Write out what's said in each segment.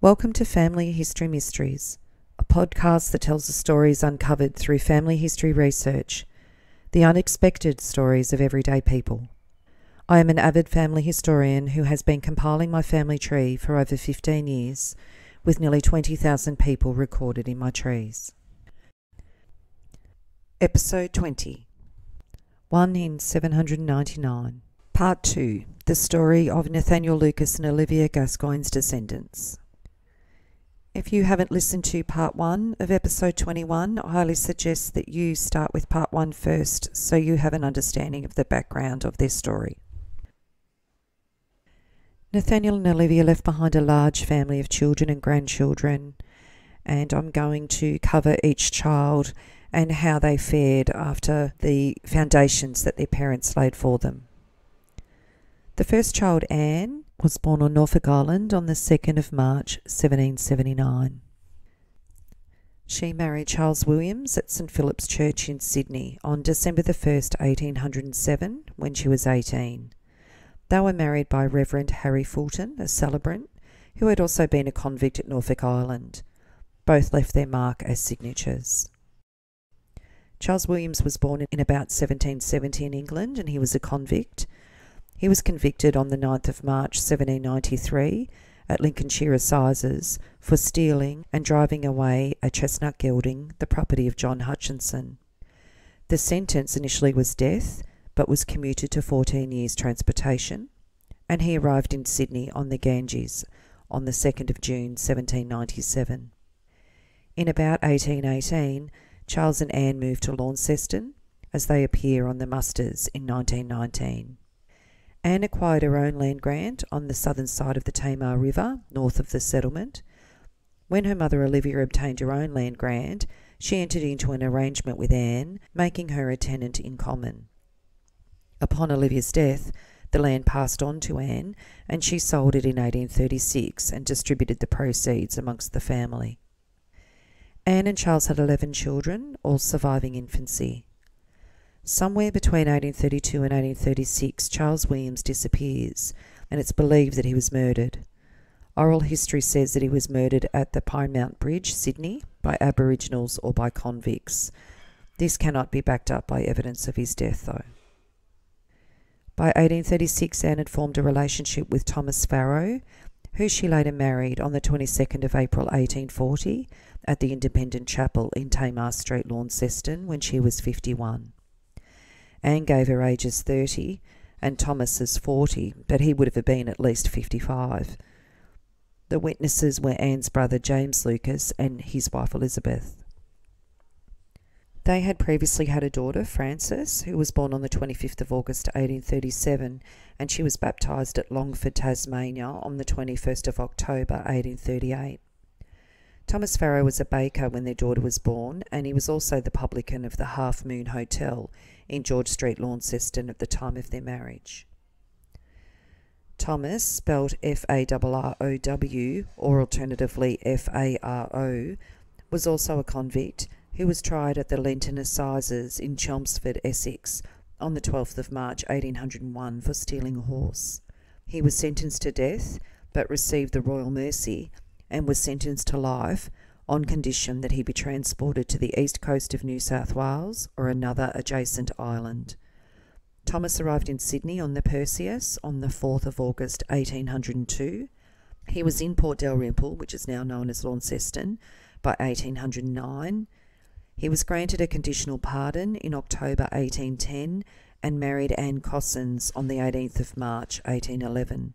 Welcome to Family History Mysteries, a podcast that tells the stories uncovered through family history research, the unexpected stories of everyday people. I am an avid family historian who has been compiling my family tree for over 15 years, with nearly 20,000 people recorded in my trees. Episode 20 1 in 799. Part 2 The story of Nathaniel Lucas and Olivia Gascoigne's descendants. If you haven't listened to part one of episode 21, I highly suggest that you start with part one first so you have an understanding of the background of their story. Nathaniel and Olivia left behind a large family of children and grandchildren, and I'm going to cover each child and how they fared after the foundations that their parents laid for them. The first child, Anne, was born on Norfolk Island on the 2nd of March 1779. She married Charles Williams at St Philip's Church in Sydney on December the 1st, 1807, when she was 18. They were married by Reverend Harry Fulton, a celebrant, who had also been a convict at Norfolk Island. Both left their mark as signatures. Charles Williams was born in about 1770 in England and he was a convict. He was convicted on the 9th of March 1793 at Lincolnshire Assizes for stealing and driving away a chestnut gelding, the property of John Hutchinson. The sentence initially was death, but was commuted to 14 years transportation, and he arrived in Sydney on the Ganges on the 2nd of June 1797. In about 1818, Charles and Anne moved to Launceston, as they appear on the musters in 1919. Anne acquired her own land grant on the southern side of the Tamar River, north of the settlement. When her mother Olivia obtained her own land grant, she entered into an arrangement with Anne, making her a tenant in common. Upon Olivia's death, the land passed on to Anne, and she sold it in 1836 and distributed the proceeds amongst the family. Anne and Charles had 11 children, all surviving infancy. Somewhere between 1832 and 1836, Charles Williams disappears, and it's believed that he was murdered. Oral history says that he was murdered at the Pine Mount Bridge, Sydney, by Aboriginals or by convicts. This cannot be backed up by evidence of his death, though. By 1836, Anne had formed a relationship with Thomas Farrow, who she later married on the 22nd of April 1840 at the Independent Chapel in Tamar Street, Launceston, when she was 51. Anne gave her age as 30 and Thomas as 40, but he would have been at least 55. The witnesses were Anne's brother James Lucas and his wife Elizabeth. They had previously had a daughter, Frances, who was born on the 25th of August 1837, and she was baptised at Longford, Tasmania on the 21st of October 1838. Thomas Farrow was a baker when their daughter was born, and he was also the publican of the Half Moon Hotel in George Street, Launceston, at the time of their marriage. Thomas, spelled F A R R O W, or alternatively F A R O, was also a convict who was tried at the Lenten Assizes in Chelmsford, Essex, on the 12th of March 1801 for stealing a horse. He was sentenced to death, but received the royal mercy and was sentenced to life on condition that he be transported to the east coast of New South Wales or another adjacent island. Thomas arrived in Sydney on the Perseus on the 4th of August 1802. He was in Port Dalrymple, which is now known as Launceston, by 1809. He was granted a conditional pardon in October 1810 and married Anne Cossins on the 18th of March 1811.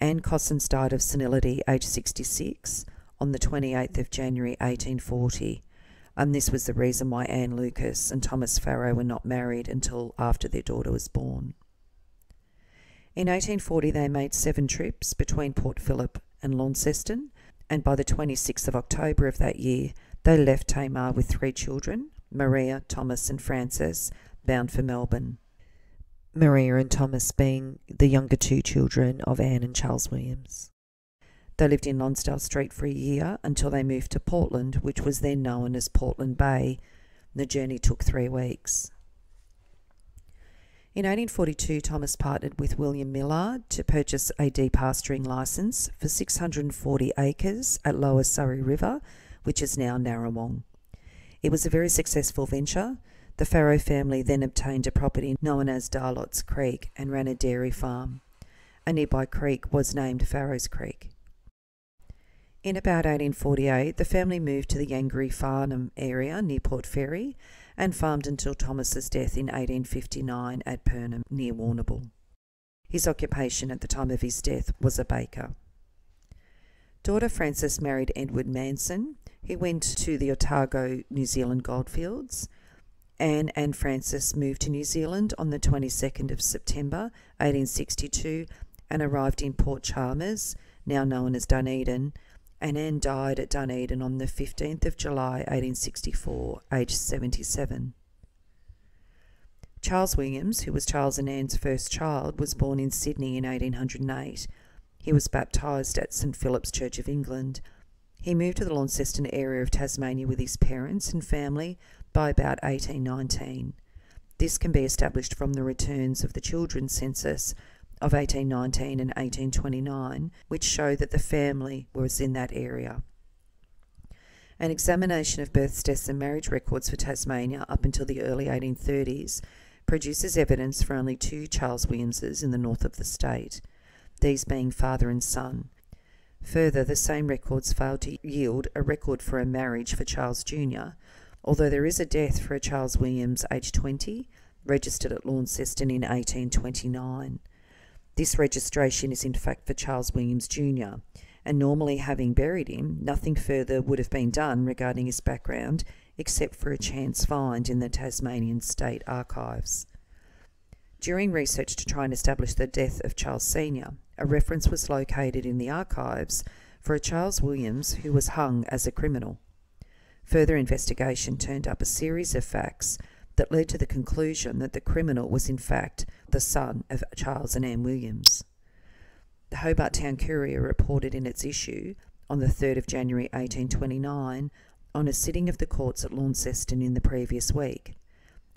Anne Cossins died of senility, aged 66, on the 28th of January 1840, and this was the reason why Anne Lucas and Thomas Farrow were not married until after their daughter was born. In 1840, they made seven trips between Port Phillip and Launceston, and by the 26th of October of that year, they left Tamar with three children Maria, Thomas, and Frances, bound for Melbourne. Maria and Thomas being the younger two children of Anne and Charles Williams. They lived in Lonsdale Street for a year until they moved to Portland, which was then known as Portland Bay. The journey took three weeks. In 1842, Thomas partnered with William Millard to purchase a depasturing licence for 640 acres at Lower Surrey River, which is now Narrawong. It was a very successful venture. The Farrow family then obtained a property known as Darlot's Creek and ran a dairy farm. A nearby creek was named Farrow's Creek. In about 1848, the family moved to the Yangery Farnham area near Port Fairy and farmed until Thomas's death in 1859 at Purnham near Warrnambool. His occupation at the time of his death was a baker. Daughter Frances married Edward Manson. He went to the Otago, New Zealand goldfields. Anne and Francis moved to New Zealand on the 22nd of September 1862 and arrived in Port Chalmers, now known as Dunedin, and Anne died at Dunedin on the 15th of July 1864, aged 77. Charles Williams, who was Charles and Anne's first child, was born in Sydney in 1808. He was baptised at St Philip's Church of England. He moved to the Launceston area of Tasmania with his parents and family by about 1819. This can be established from the returns of the Children's Census of 1819 and 1829, which show that the family was in that area. An examination of births, deaths, and marriage records for Tasmania up until the early 1830s produces evidence for only two Charles Williamses in the north of the state, these being father and son. Further, the same records failed to yield a record for a marriage for Charles Jr., although there is a death for a Charles Williams, aged 20, registered at Launceston in 1829. This registration is in fact for Charles Williams Jr., and normally having buried him, nothing further would have been done regarding his background except for a chance find in the Tasmanian State Archives. During research to try and establish the death of Charles Sr., a reference was located in the archives for a Charles Williams who was hung as a criminal. Further investigation turned up a series of facts that led to the conclusion that the criminal was in fact the son of Charles and Anne Williams. The Hobart Town Courier reported in its issue on the 3rd of January 1829 on a sitting of the courts at Launceston in the previous week.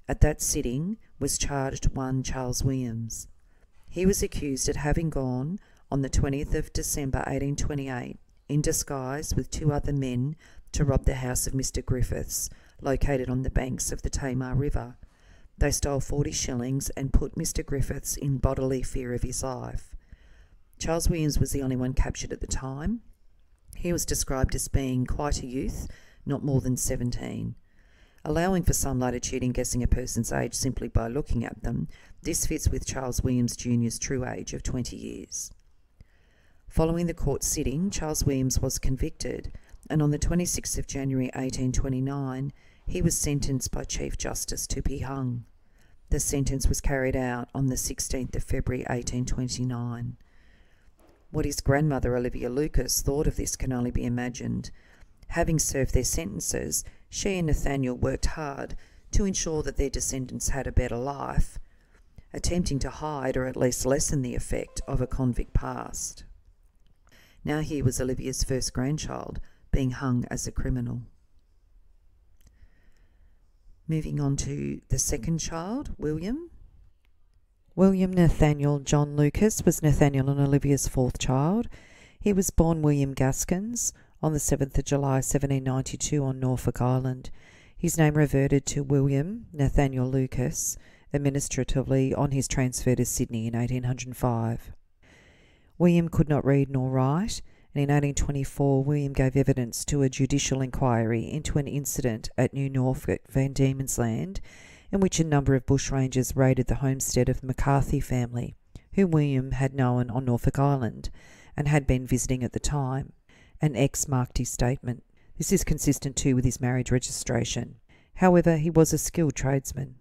At that sitting was charged one Charles Williams. He was accused of having gone on the 20th of December 1828 in disguise with two other men to rob the house of Mr. Griffiths, located on the banks of the Tamar River. They stole 40 shillings and put Mr. Griffiths in bodily fear of his life. Charles Williams was the only one captured at the time. He was described as being quite a youth, not more than 17. Allowing for some latitude in guessing a person's age simply by looking at them, this fits with Charles Williams Jr.'s true age of 20 years. Following the court sitting, Charles Williams was convicted, and on the 26th of January 1829, he was sentenced by Chief Justice to be hung. The sentence was carried out on the 16th of February 1829. What his grandmother Olivia Lucas thought of this can only be imagined. Having served their sentences, she and Nathaniel worked hard to ensure that their descendants had a better life, attempting to hide or at least lessen the effect of a convict past. Now here was Olivia's first grandchild being hung as a criminal. Moving on to the second child, William. William Nathaniel John Lucas was Nathaniel and Olivia's fourth child. He was born William Gaskins on the 7th of July 1792 on Norfolk Island. His name reverted to William Nathaniel Lucas administratively on his transfer to Sydney in 1805. William could not read nor write, and in 1824 William gave evidence to a judicial inquiry into an incident at New Norfolk, Van Diemen's Land, in which a number of bushrangers raided the homestead of the McCarthy family, whom William had known on Norfolk Island and had been visiting at the time. An X marked his statement. This is consistent too with his marriage registration. However, he was a skilled tradesman.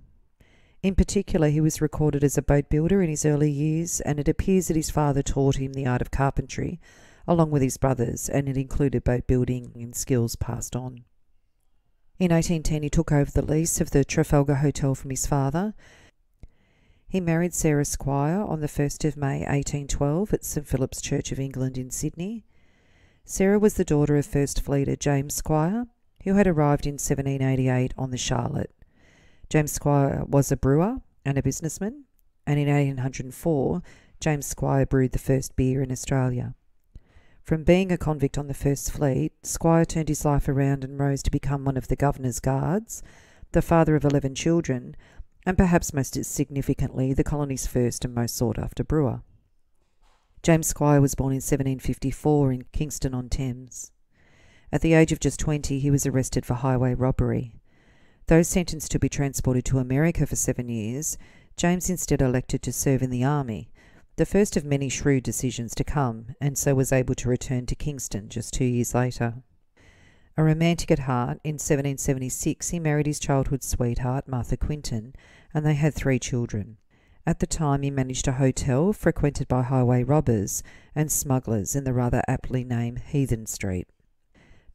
In particular, he was recorded as a boat builder in his early years, and it appears that his father taught him the art of carpentry, along with his brothers, and it included boat building and skills passed on. In 1810, he took over the lease of the Trafalgar Hotel from his father. He married Sarah Squire on the 1st of May 1812 at St Philip's Church of England in Sydney. Sarah was the daughter of First Fleeter James Squire, who had arrived in 1788 on the Charlotte. James Squire was a brewer and a businessman, and in 1804 James Squire brewed the first beer in Australia. From being a convict on the First Fleet, Squire turned his life around and rose to become one of the Governor's Guards, the father of 11 children, and perhaps most significantly, the colony's first and most sought after brewer. James Squire was born in 1754 in Kingston on Thames. At the age of just 20, he was arrested for highway robbery. Though sentenced to be transported to America for seven years, James instead elected to serve in the army, the first of many shrewd decisions to come, and so was able to return to Kingston just two years later. A romantic at heart, in 1776 he married his childhood sweetheart, Martha Quinton, and they had three children. At the time, he managed a hotel frequented by highway robbers and smugglers in the rather aptly named Heathen Street.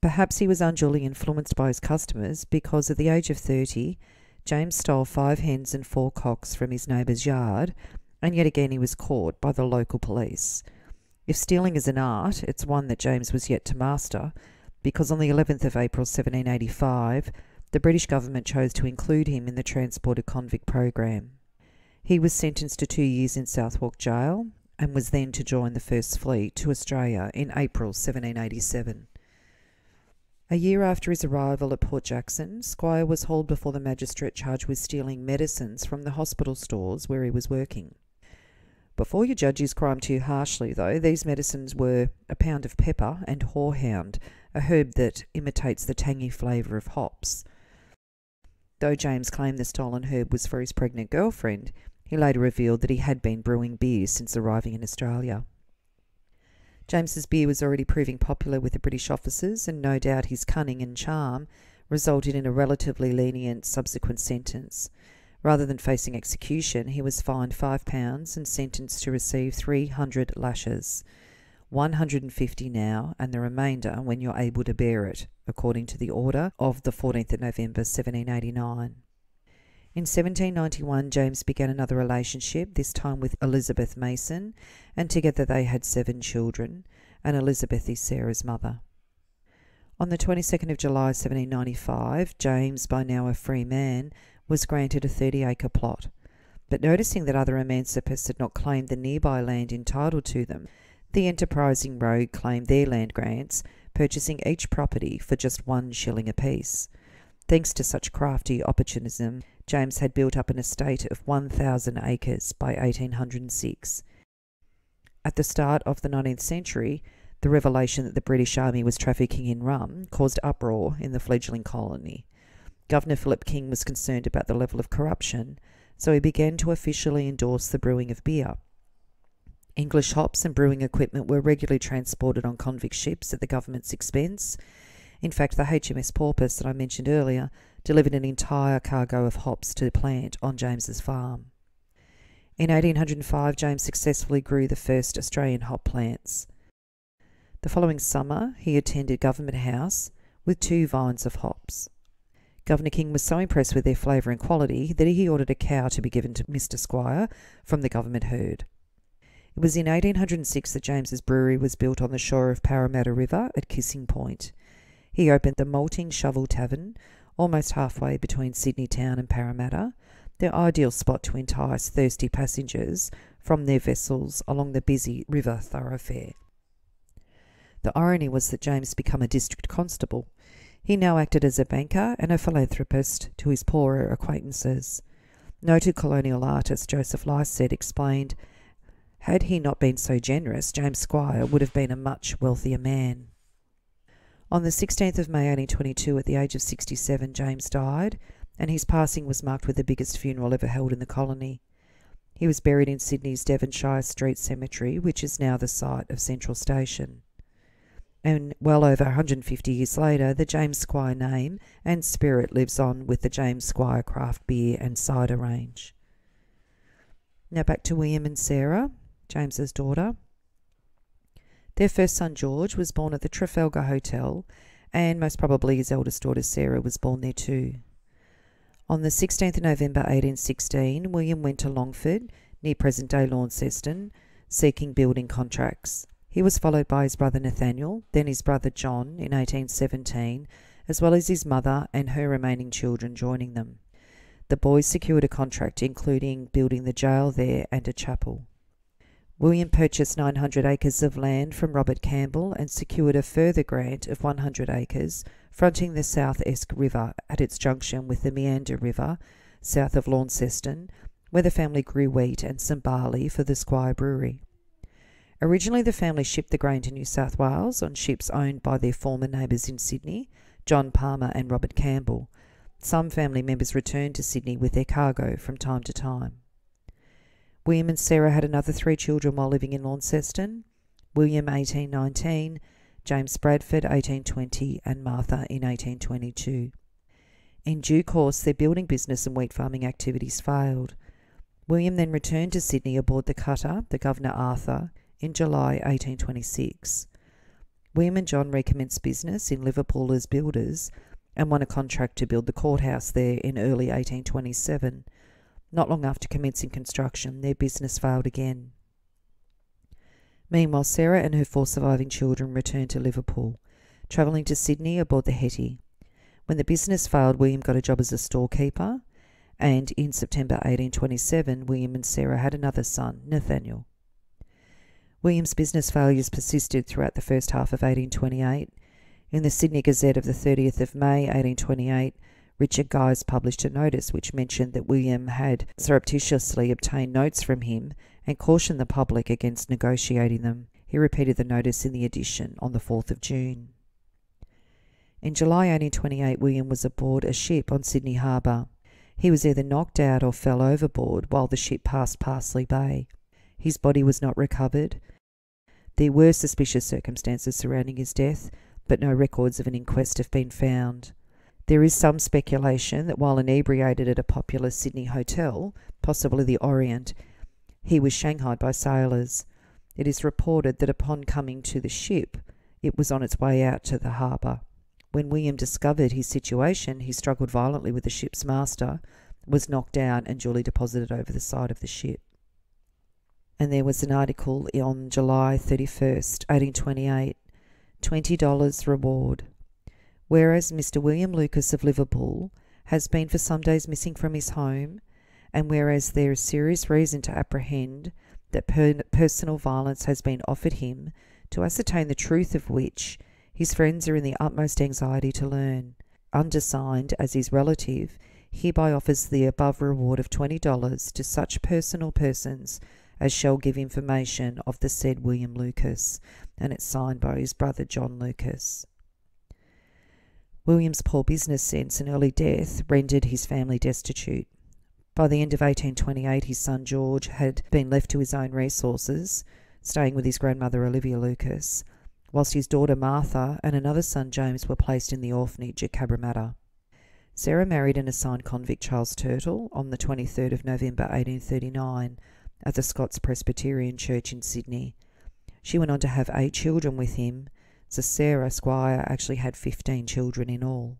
Perhaps he was unduly influenced by his customers because at the age of 30, James stole five hens and four cocks from his neighbour's yard, and yet again he was caught by the local police. If stealing is an art, it's one that James was yet to master, because on the 11th of April 1785, the British government chose to include him in the transported convict program. He was sentenced to two years in Southwark Jail and was then to join the First Fleet to Australia in April 1787. A year after his arrival at Port Jackson, Squire was hauled before the magistrate charged with stealing medicines from the hospital stores where he was working. Before you judge his crime too harshly, though, these medicines were a pound of pepper and horehound, a herb that imitates the tangy flavour of hops. Though James claimed the stolen herb was for his pregnant girlfriend, he later revealed that he had been brewing beer since arriving in Australia. James's beer was already proving popular with the British officers, and no doubt his cunning and charm resulted in a relatively lenient subsequent sentence. Rather than facing execution, he was fined five pounds and sentenced to receive 300 lashes. 150 now, and the remainder when you're able to bear it, according to the order of the 14th of November 1789. In 1791, James began another relationship, this time with Elizabeth Mason, and together they had seven children, and Elizabeth is Sarah's mother. On the 22nd of July 1795, James, by now a free man, was granted a 30 acre plot. But noticing that other emancipists had not claimed the nearby land entitled to them, the enterprising rogue claimed their land grants, purchasing each property for just one shilling apiece. Thanks to such crafty opportunism, James had built up an estate of 1,000 acres by 1806. At the start of the 19th century, the revelation that the British Army was trafficking in rum caused uproar in the fledgling colony. Governor Philip King was concerned about the level of corruption, so he began to officially endorse the brewing of beer. English hops and brewing equipment were regularly transported on convict ships at the government's expense. In fact, the HMS Porpoise that I mentioned earlier delivered an entire cargo of hops to the plant on James's farm. In 1805, James successfully grew the first Australian hop plants. The following summer, he attended Government House with two vines of hops. Governor King was so impressed with their flavour and quality that he ordered a cow to be given to Mr. Squire from the government herd. It was in 1806 that James's brewery was built on the shore of Parramatta River at Kissing Point. He opened the Malting Shovel Tavern, almost halfway between Sydney town and Parramatta, the ideal spot to entice thirsty passengers from their vessels along the busy river thoroughfare. The irony was that James became a district constable. He now acted as a banker and a philanthropist to his poorer acquaintances. Noted colonial artist Joseph Lycett explained, Had he not been so generous, James Squire would have been a much wealthier man. On the 16th of May 1822, at the age of 67, James died, and his passing was marked with the biggest funeral ever held in the colony. He was buried in Sydney's Devonshire Street Cemetery, which is now the site of Central Station. And well over 150 years later, the James Squire name and spirit lives on with the James Squire craft beer and cider range. Now back to William and Sarah, James's daughter. Their first son, George, was born at the Trafalgar Hotel, and most probably his eldest daughter, Sarah, was born there too. On the 16th of November 1816, William went to Longford, near present day Launceston, seeking building contracts. He was followed by his brother Nathaniel, then his brother John in 1817, as well as his mother and her remaining children joining them. The boys secured a contract including building the jail there and a chapel. William purchased 900 acres of land from Robert Campbell and secured a further grant of 100 acres fronting the South Esk River at its junction with the Meander River south of Launceston, where the family grew wheat and some barley for the Squire Brewery. Originally, the family shipped the grain to New South Wales on ships owned by their former neighbours in Sydney, John Palmer and Robert Campbell. Some family members returned to Sydney with their cargo from time to time. William and Sarah had another three children while living in Launceston William 1819, James Bradford 1820, and Martha in 1822. In due course, their building business and wheat farming activities failed. William then returned to Sydney aboard the cutter, the Governor Arthur, in July 1826. William and John recommenced business in Liverpool as builders and won a contract to build the courthouse there in early 1827. Not long after commencing construction, their business failed again. Meanwhile, Sarah and her four surviving children returned to Liverpool, travelling to Sydney aboard the Hetty. When the business failed, William got a job as a storekeeper, and in September 1827, William and Sarah had another son, Nathaniel. William's business failures persisted throughout the first half of 1828. In the Sydney Gazette of the 30th of May 1828, Richard Guise published a notice which mentioned that William had surreptitiously obtained notes from him and cautioned the public against negotiating them. He repeated the notice in the edition on the 4th of June. In July 1828, William was aboard a ship on Sydney Harbour. He was either knocked out or fell overboard while the ship passed Parsley Bay. His body was not recovered, there were suspicious circumstances surrounding his death, but no records of an inquest have been found. There is some speculation that while inebriated at a popular Sydney hotel, possibly the Orient, he was shanghaied by sailors. It is reported that upon coming to the ship, it was on its way out to the harbour. When William discovered his situation, he struggled violently with the ship's master, was knocked down, and duly deposited over the side of the ship and there was an article on July 31st, 1828 $20 reward. Whereas Mr. William Lucas of Liverpool has been for some days missing from his home, and whereas there is serious reason to apprehend that per personal violence has been offered him, to ascertain the truth of which his friends are in the utmost anxiety to learn. Undersigned as his relative, hereby offers the above reward of $20 to such personal persons as shall give information of the said William Lucas, and it's signed by his brother John Lucas. William's poor business sense and early death rendered his family destitute. By the end of 1828, his son George had been left to his own resources, staying with his grandmother Olivia Lucas, whilst his daughter Martha and another son James were placed in the orphanage at Cabramatta. Sarah married an assigned convict Charles Turtle on the 23rd of November 1839 at the Scots Presbyterian Church in Sydney. She went on to have eight children with him, so Sarah Squire actually had 15 children in all.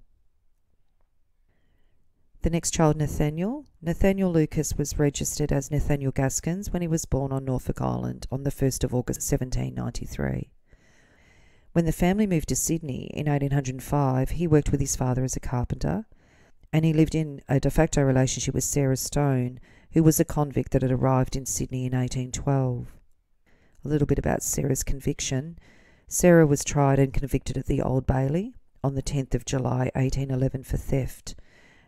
The next child, Nathaniel. Nathaniel Lucas was registered as Nathaniel Gaskins when he was born on Norfolk Island on the 1st of August 1793. When the family moved to Sydney in 1805, he worked with his father as a carpenter, and he lived in a de facto relationship with Sarah Stone, who was a convict that had arrived in Sydney in 1812. A little bit about Sarah's conviction. Sarah was tried and convicted at the Old Bailey on the 10th of July 1811 for theft,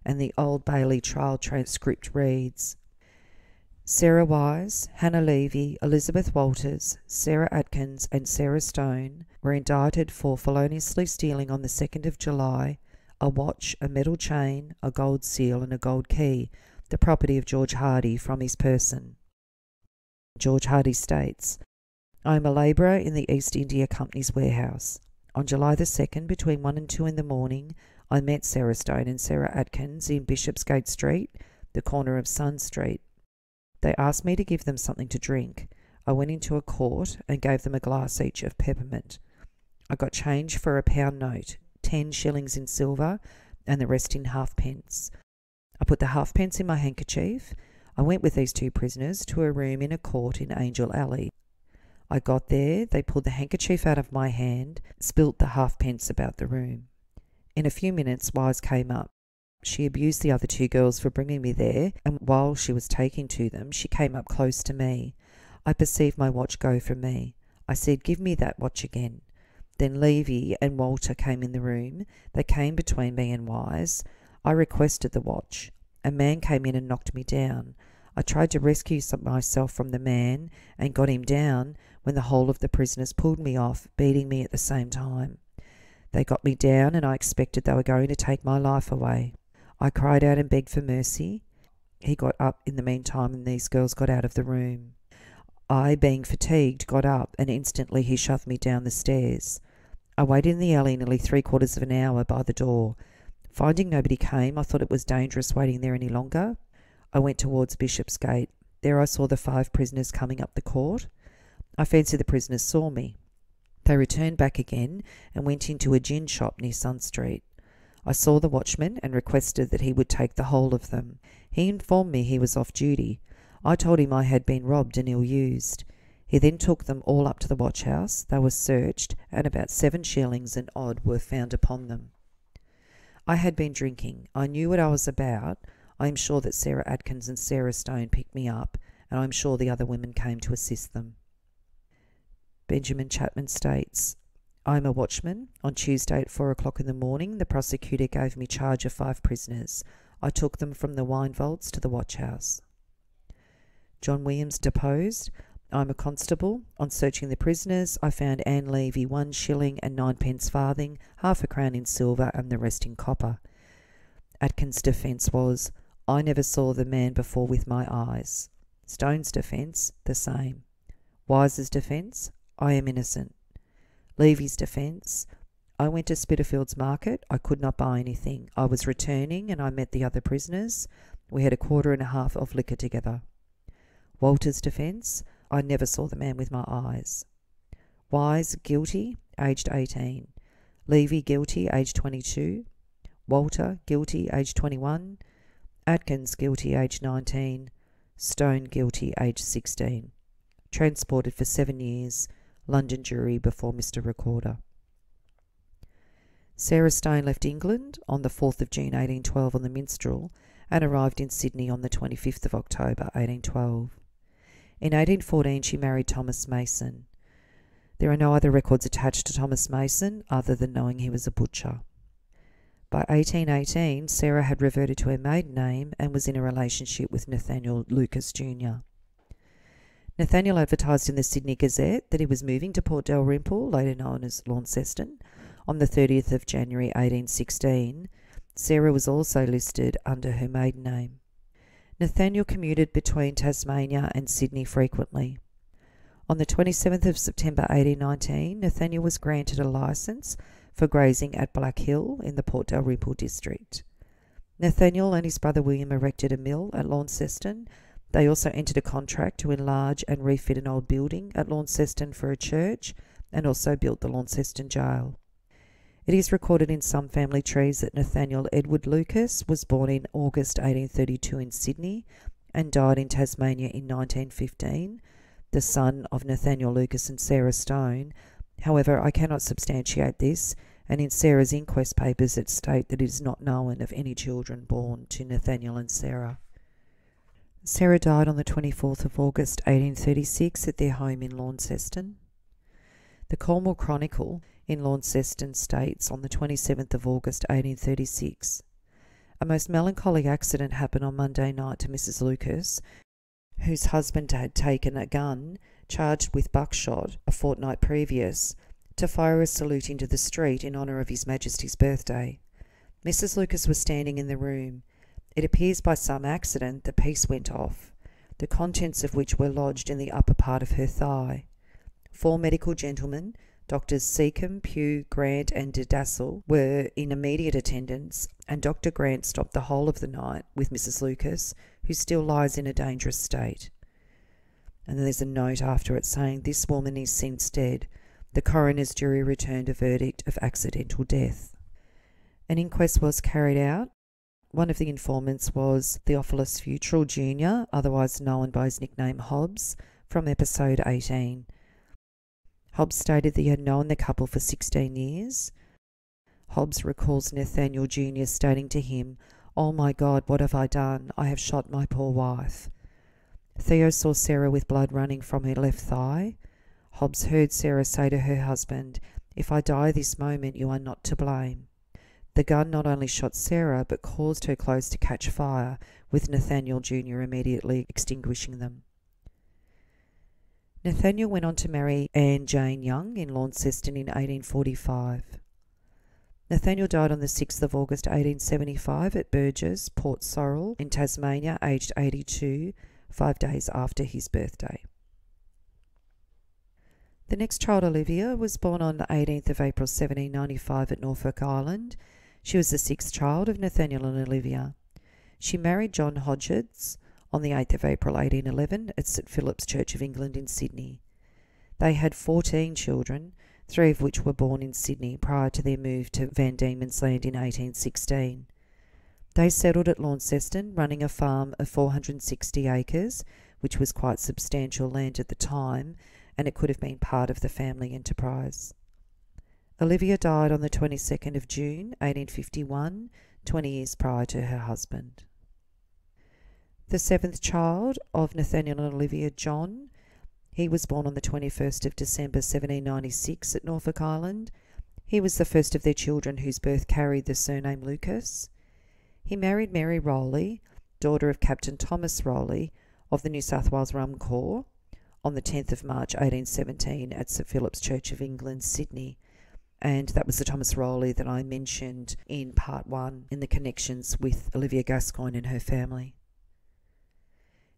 and the Old Bailey trial transcript reads Sarah Wise, Hannah Levy, Elizabeth Walters, Sarah Atkins, and Sarah Stone were indicted for feloniously stealing on the 2nd of July a watch, a metal chain, a gold seal, and a gold key the property of George Hardy from his person. George Hardy states, I am a labourer in the East India Company's warehouse. On July the 2nd, between 1 and 2 in the morning, I met Sarah Stone and Sarah Atkins in Bishopsgate Street, the corner of Sun Street. They asked me to give them something to drink. I went into a court and gave them a glass each of peppermint. I got change for a pound note, ten shillings in silver, and the rest in halfpence. I put the halfpence in my handkerchief. I went with these two prisoners to a room in a court in Angel Alley. I got there, they pulled the handkerchief out of my hand, spilt the halfpence about the room. In a few minutes, Wise came up. She abused the other two girls for bringing me there, and while she was taking to them, she came up close to me. I perceived my watch go from me. I said, Give me that watch again. Then Levy and Walter came in the room. They came between me and Wise. I requested the watch. A man came in and knocked me down. I tried to rescue myself from the man and got him down when the whole of the prisoners pulled me off, beating me at the same time. They got me down, and I expected they were going to take my life away. I cried out and begged for mercy. He got up in the meantime, and these girls got out of the room. I, being fatigued, got up, and instantly he shoved me down the stairs. I waited in the alley nearly three quarters of an hour by the door. Finding nobody came, I thought it was dangerous waiting there any longer. I went towards Bishopsgate. There I saw the five prisoners coming up the court. I fancy the prisoners saw me. They returned back again and went into a gin shop near Sun Street. I saw the watchman and requested that he would take the whole of them. He informed me he was off duty. I told him I had been robbed and ill used. He then took them all up to the watch house. They were searched, and about seven shillings and odd were found upon them. I had been drinking. I knew what I was about. I am sure that Sarah Atkins and Sarah Stone picked me up, and I am sure the other women came to assist them. Benjamin Chapman states, I am a watchman. On Tuesday at four o'clock in the morning, the prosecutor gave me charge of five prisoners. I took them from the wine vaults to the watch house. John Williams deposed, I am a constable. On searching the prisoners, I found Anne Levy one shilling and ninepence farthing, half a crown in silver, and the rest in copper. Atkins' defence was, I never saw the man before with my eyes. Stone's defence, the same. Wise's defence, I am innocent. Levy's defence I went to Spitalfields Market. I could not buy anything. I was returning and I met the other prisoners. We had a quarter and a half of liquor together. Walter's defence I never saw the man with my eyes. Wise guilty, aged 18. Levy guilty, aged 22. Walter guilty, aged 21. Atkins guilty, aged 19. Stone guilty, aged 16. Transported for seven years London jury before Mr. Recorder. Sarah Stone left England on the 4th of June 1812 on the Minstrel and arrived in Sydney on the 25th of October 1812. In 1814 she married Thomas Mason. There are no other records attached to Thomas Mason other than knowing he was a butcher. By 1818, Sarah had reverted to her maiden name and was in a relationship with Nathaniel Lucas Jr. Nathaniel advertised in the Sydney Gazette that he was moving to Port Dalrymple, later known as Launceston, on the 30th of January 1816. Sarah was also listed under her maiden name. Nathaniel commuted between Tasmania and Sydney frequently. On the 27th of September 1819, Nathaniel was granted a licence for grazing at Black Hill in the Port Dalrymple district. Nathaniel and his brother William erected a mill at Launceston they also entered a contract to enlarge and refit an old building at Launceston for a church and also built the Launceston jail. It is recorded in some family trees that Nathaniel Edward Lucas was born in August 1832 in Sydney and died in Tasmania in 1915, the son of Nathaniel Lucas and Sarah Stone. However, I cannot substantiate this, and in Sarah's inquest papers it state that it is not known of any children born to Nathaniel and Sarah. Sarah died on the 24th of August 1836 at their home in Launceston. The Cornwall Chronicle in Launceston states on the 27th of August 1836 A most melancholy accident happened on Monday night to Mrs. Lucas, whose husband had taken a gun charged with buckshot a fortnight previous to fire a salute into the street in honour of His Majesty's birthday. Mrs. Lucas was standing in the room. It appears by some accident the piece went off, the contents of which were lodged in the upper part of her thigh. Four medical gentlemen, Doctors Seccombe, Pugh, Grant, and Dedassel, were in immediate attendance, and Dr. Grant stopped the whole of the night with Mrs. Lucas, who still lies in a dangerous state. And then there's a note after it saying, This woman is since dead. The coroner's jury returned a verdict of accidental death. An inquest was carried out, one of the informants was Theophilus Futrell Jr., otherwise known by his nickname Hobbs, from episode 18. Hobbs stated that he had known the couple for 16 years. Hobbs recalls Nathaniel Jr. stating to him, Oh my God, what have I done? I have shot my poor wife. Theo saw Sarah with blood running from her left thigh. Hobbs heard Sarah say to her husband, If I die this moment, you are not to blame. The gun not only shot Sarah, but caused her clothes to catch fire, with Nathaniel Jr. immediately extinguishing them. Nathaniel went on to marry Anne Jane Young in Launceston in 1845. Nathaniel died on the 6th of August 1875 at Burgess, Port Sorell in Tasmania, aged 82, five days after his birthday. The next child, Olivia, was born on the 18th of April 1795 at Norfolk Island. She was the sixth child of Nathaniel and Olivia. She married John Hodgetts on the 8th of April 1811 at St Philip's Church of England in Sydney. They had 14 children, three of which were born in Sydney prior to their move to Van Diemen's Land in 1816. They settled at Launceston, running a farm of 460 acres, which was quite substantial land at the time, and it could have been part of the family enterprise. Olivia died on the 22nd of June 1851, 20 years prior to her husband. The seventh child of Nathaniel and Olivia John, he was born on the 21st of December 1796 at Norfolk Island. He was the first of their children whose birth carried the surname Lucas. He married Mary Rowley, daughter of Captain Thomas Rowley of the New South Wales Rum Corps, on the 10th of March 1817 at St Philip's Church of England, Sydney. And that was the Thomas Rowley that I mentioned in part one in the connections with Olivia Gascoigne and her family.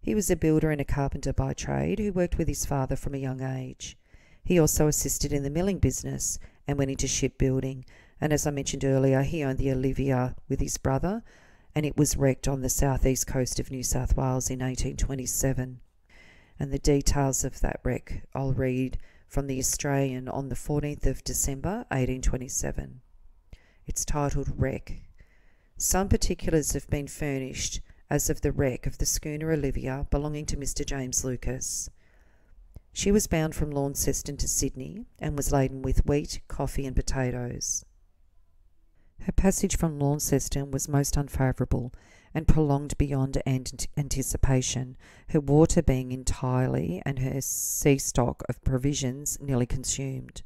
He was a builder and a carpenter by trade who worked with his father from a young age. He also assisted in the milling business and went into shipbuilding and as I mentioned earlier, he owned the Olivia with his brother, and it was wrecked on the southeast coast of New South Wales in 1827. And the details of that wreck I'll read from the Australian on the 14th of December 1827. It's titled Wreck. Some particulars have been furnished as of the wreck of the schooner Olivia belonging to Mr. James Lucas. She was bound from Launceston to Sydney and was laden with wheat, coffee, and potatoes. Her passage from Launceston was most unfavourable and prolonged beyond anticipation, her water being entirely and her sea stock of provisions nearly consumed.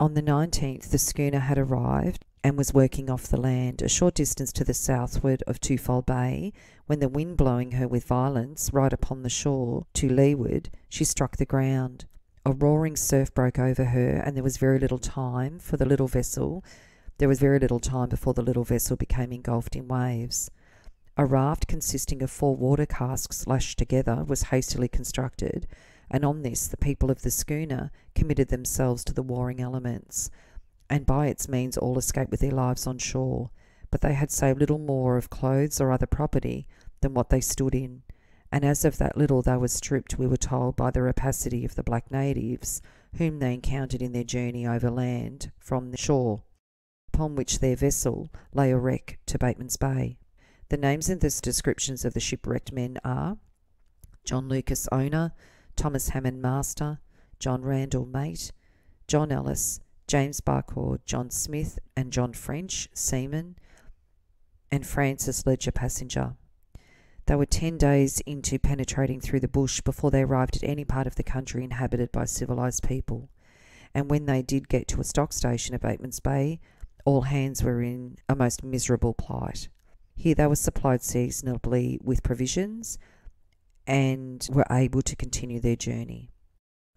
On the 19th, the schooner had arrived and was working off the land, a short distance to the southward of Twofold Bay, when the wind blowing her with violence right upon the shore to leeward, she struck the ground. A roaring surf broke over her, and there was very little time for the little vessel there was very little time before the little vessel became engulfed in waves. A raft consisting of four water casks lashed together was hastily constructed, and on this the people of the schooner committed themselves to the warring elements, and by its means all escaped with their lives on shore. But they had saved little more of clothes or other property than what they stood in, and as of that little they were stripped, we were told, by the rapacity of the black natives, whom they encountered in their journey overland from the shore upon which their vessel lay a wreck to Bateman's Bay. The names and the descriptions of the shipwrecked men are John Lucas, owner, Thomas Hammond, master, John Randall, mate, John Ellis, James Barcord, John Smith, and John French, seaman, and Francis Ledger, passenger. They were ten days into penetrating through the bush before they arrived at any part of the country inhabited by civilized people. And when they did get to a stock station at Bateman's Bay, all hands were in a most miserable plight. Here they were supplied seasonably with provisions and were able to continue their journey.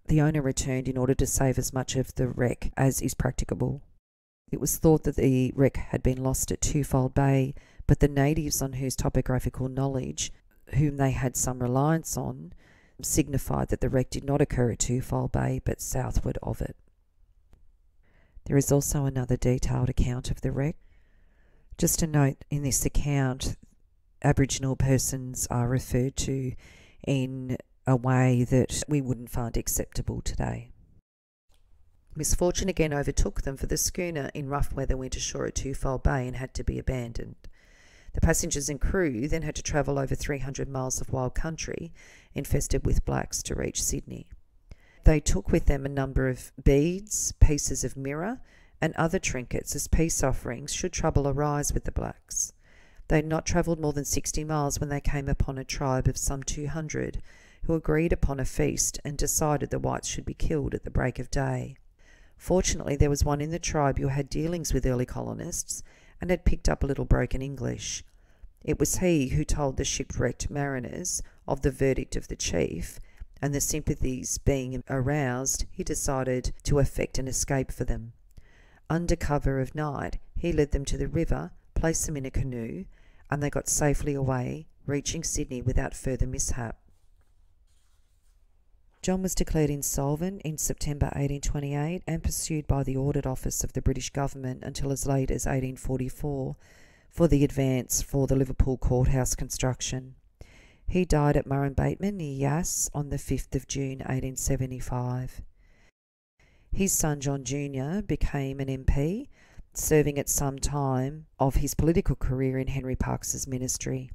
The owner returned in order to save as much of the wreck as is practicable. It was thought that the wreck had been lost at Twofold Bay, but the natives on whose topographical knowledge, whom they had some reliance on, signified that the wreck did not occur at Twofold Bay but southward of it. There is also another detailed account of the wreck. Just a note in this account, Aboriginal persons are referred to in a way that we wouldn't find acceptable today. Misfortune again overtook them, for the schooner in rough weather went ashore at Twofold Bay and had to be abandoned. The passengers and crew then had to travel over 300 miles of wild country infested with blacks to reach Sydney. They took with them a number of beads, pieces of mirror, and other trinkets as peace offerings should trouble arise with the blacks. They had not travelled more than sixty miles when they came upon a tribe of some two hundred, who agreed upon a feast and decided the whites should be killed at the break of day. Fortunately, there was one in the tribe who had dealings with early colonists and had picked up a little broken English. It was he who told the shipwrecked mariners of the verdict of the chief, and the sympathies being aroused, he decided to effect an escape for them. Under cover of night, he led them to the river, placed them in a canoe, and they got safely away, reaching Sydney without further mishap. John was declared insolvent in September 1828 and pursued by the Audit Office of the British Government until as late as 1844 for the advance for the Liverpool courthouse construction. He died at Murrumbateman near Yass on the 5th of June 1875. His son John Jr. became an MP, serving at some time of his political career in Henry Parkes's ministry.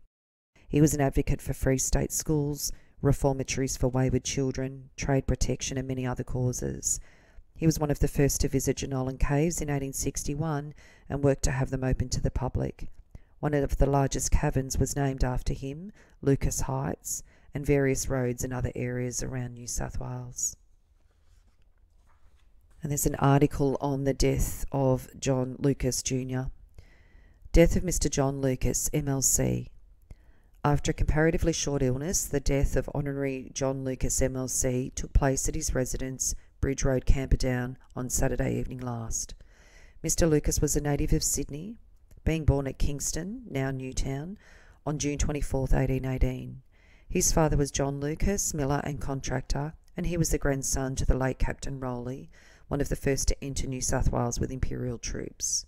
He was an advocate for free state schools, reformatories for wayward children, trade protection, and many other causes. He was one of the first to visit Jenolan Caves in 1861 and worked to have them open to the public. One of the largest caverns was named after him, Lucas Heights, and various roads and other areas around New South Wales. And there's an article on the death of John Lucas Jr. Death of Mr. John Lucas, MLC. After a comparatively short illness, the death of Honorary John Lucas MLC took place at his residence, Bridge Road, Camperdown, on Saturday evening last. Mr. Lucas was a native of Sydney, being born at Kingston, now Newtown, on June 24, 1818. His father was John Lucas, miller and contractor, and he was the grandson to the late Captain Rowley, one of the first to enter New South Wales with Imperial troops.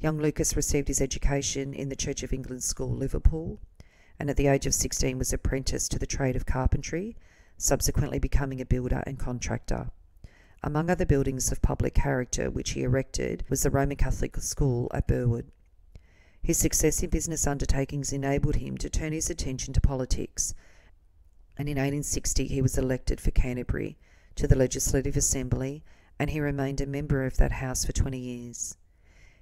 Young Lucas received his education in the Church of England School, Liverpool, and at the age of 16 was apprenticed to the trade of carpentry, subsequently becoming a builder and contractor. Among other buildings of public character which he erected was the Roman Catholic School at Burwood. His success in business undertakings enabled him to turn his attention to politics, and in 1860 he was elected for Canterbury to the Legislative Assembly, and he remained a member of that House for 20 years.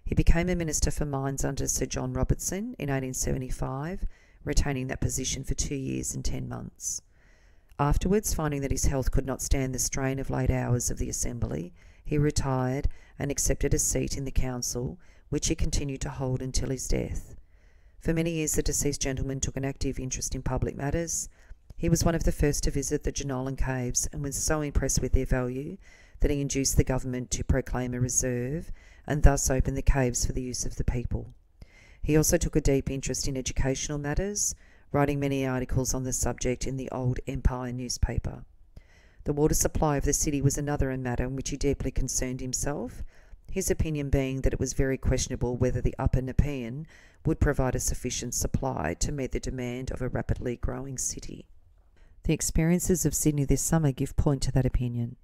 He became a Minister for Mines under Sir John Robertson in 1875 retaining that position for two years and ten months. Afterwards, finding that his health could not stand the strain of late hours of the Assembly, he retired and accepted a seat in the Council, which he continued to hold until his death. For many years, the deceased gentleman took an active interest in public matters. He was one of the first to visit the Jenolan Caves and was so impressed with their value that he induced the government to proclaim a reserve and thus open the caves for the use of the people. He also took a deep interest in educational matters, writing many articles on the subject in the old Empire newspaper. The water supply of the city was another matter in which he deeply concerned himself, his opinion being that it was very questionable whether the Upper Nepean would provide a sufficient supply to meet the demand of a rapidly growing city. The experiences of Sydney this summer give point to that opinion.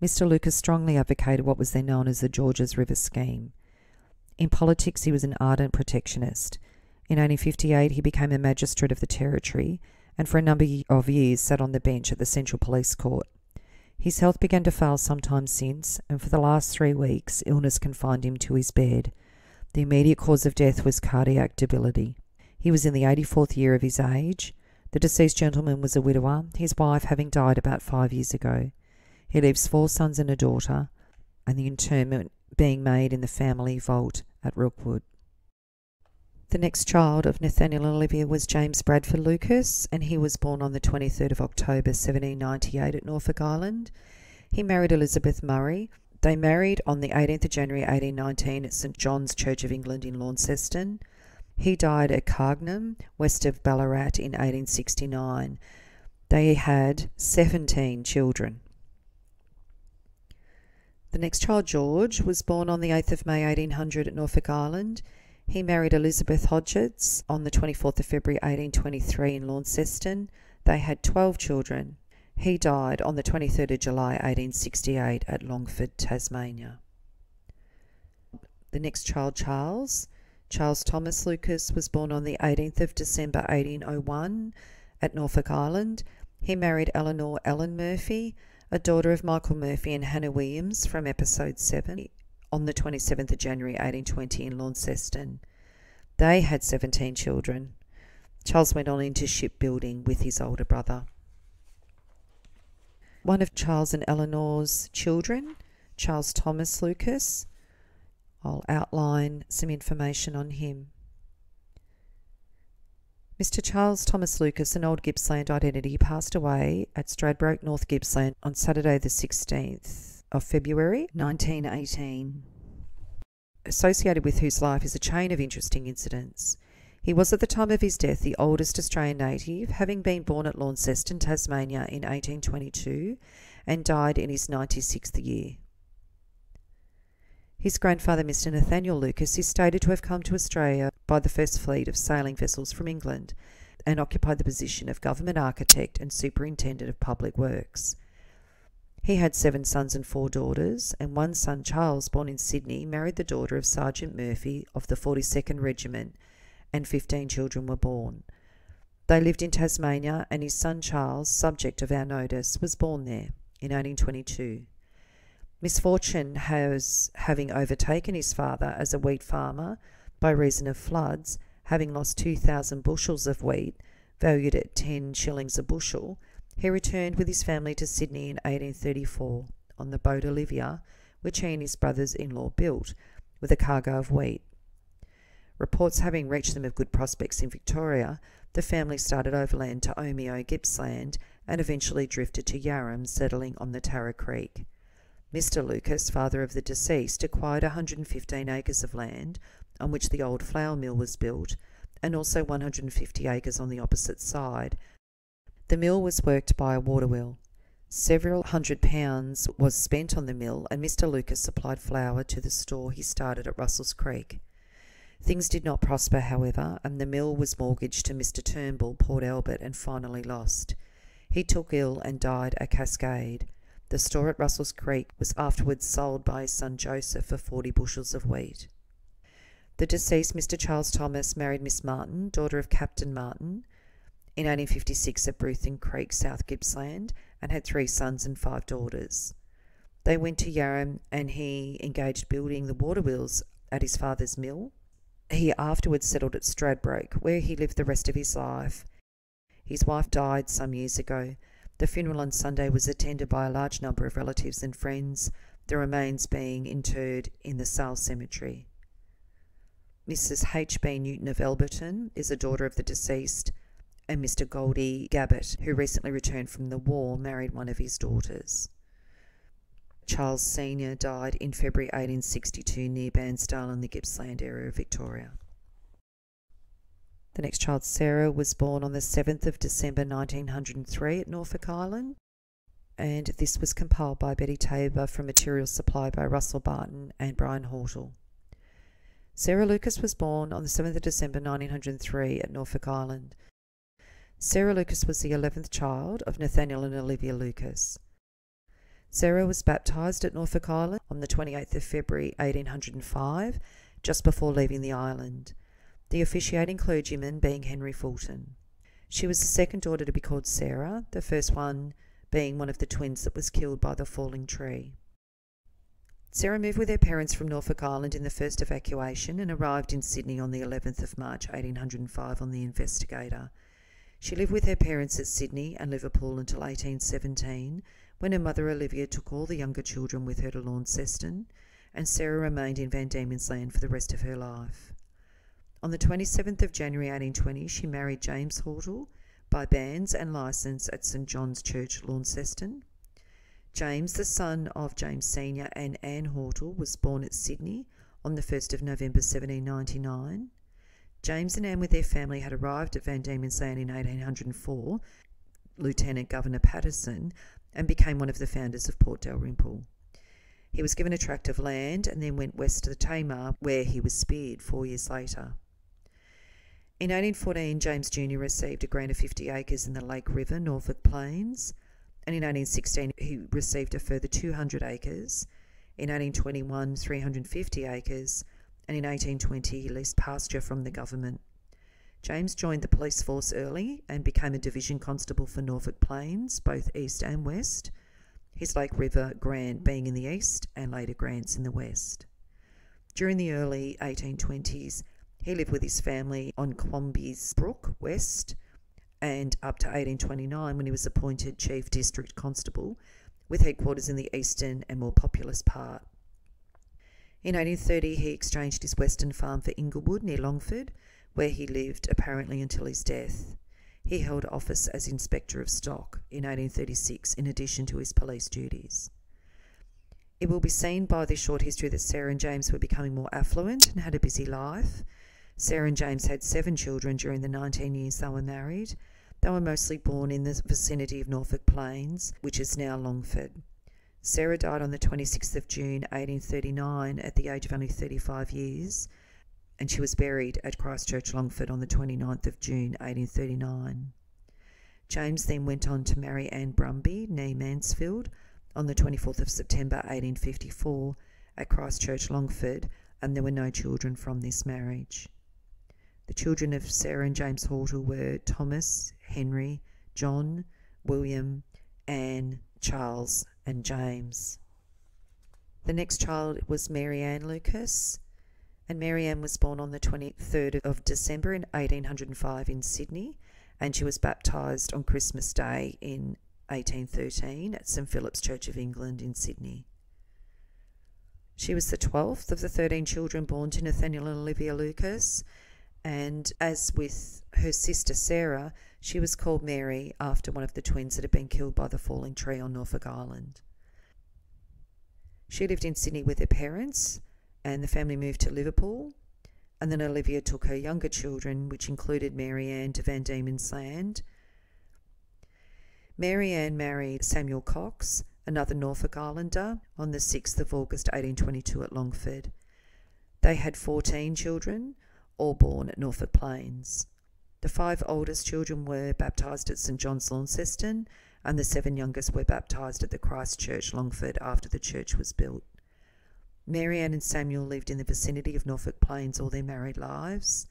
Mr. Lucas strongly advocated what was then known as the Georges River Scheme. In politics, he was an ardent protectionist. In 1858, he became a magistrate of the territory and for a number of years sat on the bench at the Central Police Court. His health began to fail some time since, and for the last three weeks, illness confined him to his bed. The immediate cause of death was cardiac debility. He was in the 84th year of his age. The deceased gentleman was a widower, his wife having died about five years ago. He leaves four sons and a daughter, and the interment being made in the family vault at Rookwood. The next child of Nathaniel and Olivia was James Bradford Lucas, and he was born on the 23rd of October 1798 at Norfolk Island. He married Elizabeth Murray. They married on the 18th of January 1819 at St John's Church of England in Launceston. He died at Carngham, west of Ballarat, in 1869. They had 17 children. The next child, George, was born on the 8th of May 1800 at Norfolk Island. He married Elizabeth Hodgetts on the 24th of February 1823 in Launceston. They had 12 children. He died on the 23rd of July 1868 at Longford, Tasmania. The next child, Charles. Charles Thomas Lucas was born on the 18th of December 1801 at Norfolk Island. He married Eleanor Ellen Murphy a daughter of Michael Murphy and Hannah Williams from episode 7 on the 27th of January 1820 in Launceston. They had 17 children. Charles went on into shipbuilding with his older brother. One of Charles and Eleanor's children, Charles Thomas Lucas, I'll outline some information on him. Mr. Charles Thomas Lucas, an old Gippsland identity, passed away at Stradbroke, North Gippsland on Saturday, the 16th of February 1918. Associated with whose life is a chain of interesting incidents. He was at the time of his death the oldest Australian native, having been born at Launceston, Tasmania in 1822 and died in his 96th year. His grandfather, Mr. Nathaniel Lucas, is stated to have come to Australia by the first fleet of sailing vessels from England and occupied the position of government architect and superintendent of public works. He had seven sons and four daughters, and one son, Charles, born in Sydney, married the daughter of Sergeant Murphy of the 42nd Regiment, and 15 children were born. They lived in Tasmania, and his son Charles, subject of our notice, was born there in 1822. Misfortune has, having overtaken his father as a wheat farmer by reason of floods, having lost 2,000 bushels of wheat, valued at 10 shillings a bushel, he returned with his family to Sydney in 1834 on the boat Olivia, which he and his brothers in law built, with a cargo of wheat. Reports having reached them of good prospects in Victoria, the family started overland to Omeo, Gippsland, and eventually drifted to Yarram, settling on the Tarra Creek. Mr. Lucas, father of the deceased, acquired 115 acres of land on which the old flour mill was built, and also 150 acres on the opposite side. The mill was worked by a water wheel. Several hundred pounds was spent on the mill, and Mr. Lucas supplied flour to the store he started at Russell's Creek. Things did not prosper, however, and the mill was mortgaged to Mr. Turnbull, Port Albert, and finally lost. He took ill and died at Cascade. The store at Russell's Creek was afterwards sold by his son Joseph for 40 bushels of wheat. The deceased Mr. Charles Thomas married Miss Martin, daughter of Captain Martin, in 1856 at Bruthen Creek, South Gippsland, and had three sons and five daughters. They went to Yarram and he engaged building the water wheels at his father's mill. He afterwards settled at Stradbroke, where he lived the rest of his life. His wife died some years ago, the funeral on Sunday was attended by a large number of relatives and friends, the remains being interred in the Sale Cemetery. Mrs. H. B. Newton of Alberton is a daughter of the deceased, and Mr. Goldie Gabbett, who recently returned from the war, married one of his daughters. Charles Sr. died in February 1862 near Bairnsdale in the Gippsland area of Victoria. The next child, Sarah, was born on the 7th of December 1903 at Norfolk Island, and this was compiled by Betty Tabor from materials supplied by Russell Barton and Brian Hortle. Sarah Lucas was born on the 7th of December 1903 at Norfolk Island. Sarah Lucas was the 11th child of Nathaniel and Olivia Lucas. Sarah was baptised at Norfolk Island on the 28th of February 1805, just before leaving the island the officiating clergyman being Henry Fulton. She was the second daughter to be called Sarah, the first one being one of the twins that was killed by the falling tree. Sarah moved with her parents from Norfolk Island in the first evacuation and arrived in Sydney on the 11th of March 1805 on the Investigator. She lived with her parents at Sydney and Liverpool until 1817, when her mother Olivia took all the younger children with her to Launceston, and Sarah remained in Van Diemen's Land for the rest of her life. On the 27th of January 1820, she married James Hortle by banns and licence at St John's Church, Launceston. James, the son of James Sr. and Anne Hortle, was born at Sydney on the 1st of November 1799. James and Anne with their family had arrived at Van Diemen's Land in 1804, Lieutenant Governor Paterson, and became one of the founders of Port Dalrymple. He was given a tract of land and then went west to the Tamar, where he was speared four years later. In 1814, James Jr. received a grant of 50 acres in the Lake River, Norfolk Plains, and in 1816 he received a further 200 acres. In 1821, 350 acres, and in 1820 he leased pasture from the government. James joined the police force early and became a division constable for Norfolk Plains, both east and west. his Lake River grant being in the east and later grants in the west. During the early 1820s, he lived with his family on Quamby's Brook West and up to 1829 when he was appointed Chief District Constable with headquarters in the eastern and more populous part. In 1830, he exchanged his western farm for Inglewood near Longford, where he lived apparently until his death. He held office as Inspector of Stock in 1836 in addition to his police duties. It will be seen by this short history that Sarah and James were becoming more affluent and had a busy life. Sarah and James had seven children during the 19 years they were married, they were mostly born in the vicinity of Norfolk Plains, which is now Longford. Sarah died on the 26th of June 1839 at the age of only 35 years, and she was buried at Christchurch, Longford on the 29th of June 1839. James then went on to marry Anne Brumby, née Mansfield, on the 24th of September 1854 at Christchurch, Longford, and there were no children from this marriage. The children of Sarah and James Hortle were Thomas, Henry, John, William, Anne, Charles, and James. The next child was Mary Ann Lucas, and Mary Ann was born on the 23rd of December in 1805 in Sydney, and she was baptised on Christmas Day in 1813 at St Philip's Church of England in Sydney. She was the 12th of the 13 children born to Nathaniel and Olivia Lucas, and as with her sister Sarah, she was called Mary after one of the twins that had been killed by the falling tree on Norfolk Island. She lived in Sydney with her parents, and the family moved to Liverpool. And then Olivia took her younger children, which included Mary Ann, to Van Diemen's Land. Mary Ann married Samuel Cox, another Norfolk Islander, on the 6th of August 1822 at Longford. They had 14 children, all born at Norfolk Plains. The five oldest children were baptised at St John's Launceston, and the seven youngest were baptised at the Christ Church, Longford, after the church was built. Mary Ann and Samuel lived in the vicinity of Norfolk Plains all their married lives,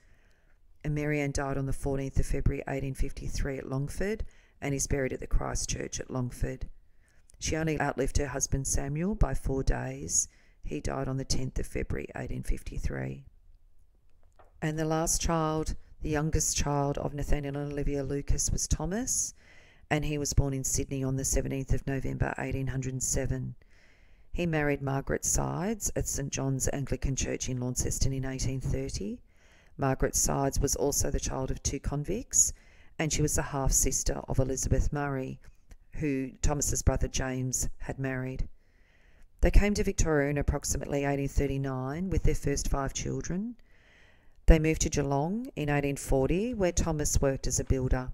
and Mary Ann died on the 14th of February 1853 at Longford and is buried at the Christ Church at Longford. She only outlived her husband Samuel by four days. He died on the 10th of February 1853. And the last child, the youngest child of Nathaniel and Olivia Lucas, was Thomas, and he was born in Sydney on the 17th of November 1807. He married Margaret Sides at St John's Anglican Church in Launceston in 1830. Margaret Sides was also the child of two convicts, and she was the half sister of Elizabeth Murray, who Thomas's brother James had married. They came to Victoria in approximately 1839 with their first five children. They moved to Geelong in 1840, where Thomas worked as a builder.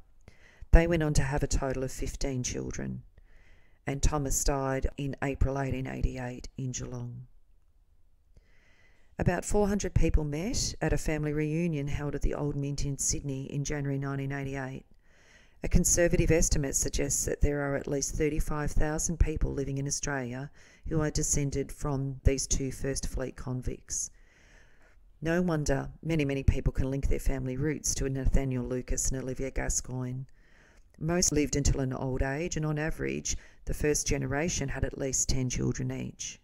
They went on to have a total of 15 children, and Thomas died in April 1888 in Geelong. About 400 people met at a family reunion held at the Old Mint in Sydney in January 1988. A conservative estimate suggests that there are at least 35,000 people living in Australia who are descended from these two First Fleet convicts. No wonder many, many people can link their family roots to Nathaniel Lucas and Olivia Gascoigne. Most lived until an old age, and on average, the first generation had at least 10 children each.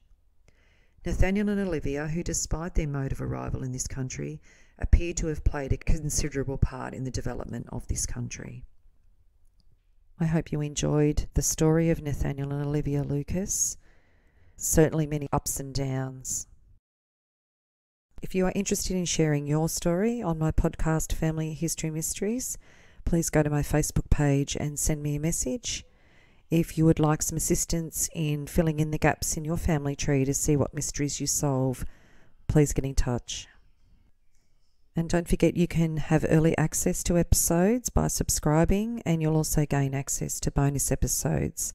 Nathaniel and Olivia, who despite their mode of arrival in this country, appear to have played a considerable part in the development of this country. I hope you enjoyed the story of Nathaniel and Olivia Lucas. Certainly many ups and downs. If you are interested in sharing your story on my podcast, Family History Mysteries, please go to my Facebook page and send me a message. If you would like some assistance in filling in the gaps in your family tree to see what mysteries you solve, please get in touch. And don't forget you can have early access to episodes by subscribing, and you'll also gain access to bonus episodes